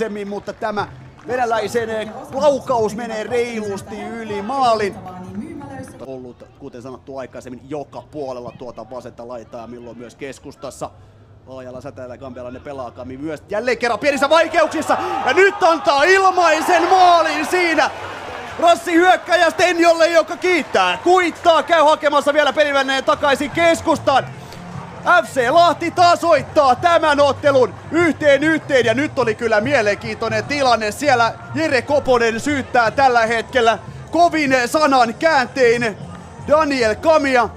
aikaisemmin, mutta tämä venäläisen laukaus menee reilusti yli maalin. Ollut, kuten sanottu aikaisemmin, joka puolella tuota vasenta laitaa, milloin myös keskustassa. Laajalla säteellä gambialainen pelaa Kami myös jälleen kerran pienissä vaikeuksissa. Ja nyt antaa ilmaisen maalin siinä. Rassi hyökkäjä Stenjolle, joka kiittää. Kuittaa, käy hakemassa vielä pelivälineen takaisin keskustaan. FC Lahti tasoittaa tämän ottelun yhteen yhteen ja nyt oli kyllä mielenkiintoinen tilanne. Siellä Jere Koponen syyttää tällä hetkellä kovin sanan kääntein Daniel Kamia